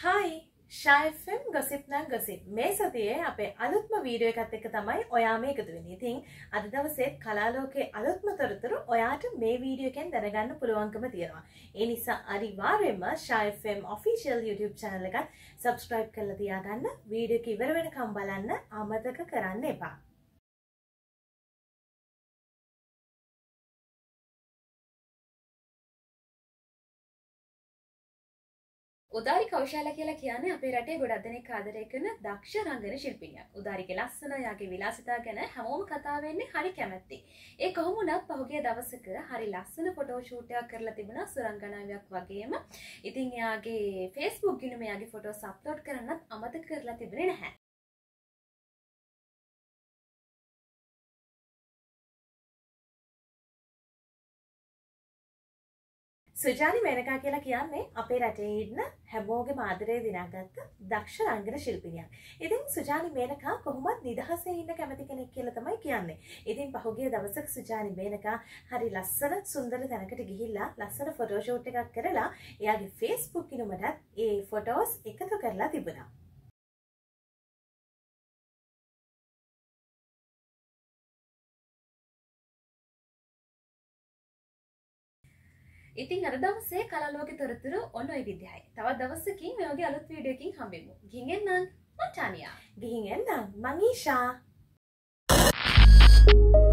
හයි ශයිෆම් ගොසිප්නම් gossip මේ සතියේ අපේ අලුත්ම වීඩියෝ එකත් එක තමයි ඔයා මේ එකතු වෙන්නේ. ඉතින් අද දවසේ කලාලෝකයේ අලුත්ම තොරතුරු ඔයාට මේ වීඩියෝ එකෙන් දැනගන්න පුළුවන්කම තියෙනවා. ඒ නිසා අනිවාර්යයෙන්ම ශයිෆම් ඔෆිෂියල් YouTube channel එකත් subscribe කරලා තියාගන්න. වීඩියෝ එක ඉවර වෙනකම් බලන්න අමතක කරන්න එපා. උදාරි කෞශාල කියලා කියන්නේ අපේ රටේ ගොඩක් දෙනෙක් ආදරය කරන දක්ෂ රංගන ශිල්පිනියක්. උදාරිගේ ලස්සන යාගේ විලාසිතා ගැන හැමෝම කතා වෙන්නේ හරි කැමැත්තේ. ඒ කොහොම වුණත් පහුගිය දවසක හරි ලස්සන ෆොටෝ ෂූට් එකක් කරලා තිබුණා සුරංගනාවියක් වගේම. ඉතින් එයාගේ Facebook ගිණුම එයාගේ ෆොටෝස් අප්ලෝඩ් කරන්නත් අමතක කරලා තිබුණේ නැහැ. සුජානි මේනකා කියලා කියන්නේ අපේ රටේ ඉන්න හැමෝගේ මාදරේ දිනාගත්ත දක්ෂ රංගන ශිල්පිනියක්. ඉතින් සුජානි මේනකා කොහොමත් නිදහසේ ඉන්න කැමති කෙනෙක් කියලා තමයි කියන්නේ. ඉතින් පහුගිය දවසක සුජානි මේනකා හරි ලස්සන සුන්දර තැනකට ගිහිල්ලා ලස්සන ෆොටෝ ෂූට් එකක් කරලා එයාගේ Facebook ගිණුමටත් ඒ ෆොටෝස් එකතු කරලා තිබුණා. ඉතින් අද දවසේ කලාලෝක තොරතුරු ඔන්න ඔය විදිහයි. තවත් දවසකින් මේ වගේ අලුත් වීඩියෝ එකකින් හම්බෙමු. ගිහින් එන්නම්. මම ටානියා. ගිහින් එන්නම්. මං ඊෂා. Thank you